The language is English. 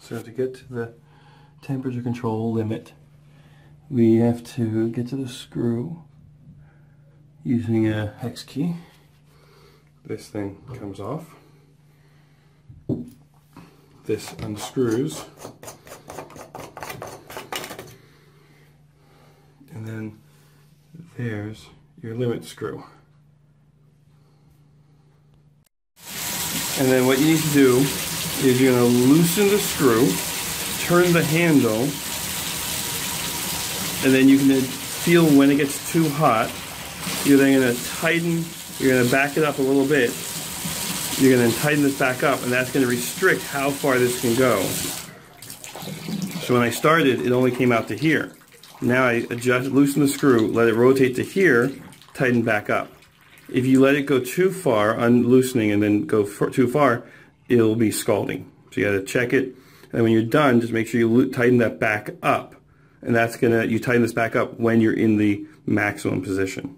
So to get to the temperature control limit, we have to get to the screw using a hex key. This thing comes off. This unscrews. And then there's your limit screw. And then what you need to do is you're going to loosen the screw, turn the handle, and then you can feel when it gets too hot. You're then going to tighten, you're going to back it up a little bit. You're going to tighten this back up, and that's going to restrict how far this can go. So when I started, it only came out to here. Now I adjust, loosen the screw, let it rotate to here, tighten back up. If you let it go too far, unloosening and then go too far, it'll be scalding. So you got to check it. And when you're done, just make sure you tighten that back up. And that's going to, you tighten this back up when you're in the maximum position.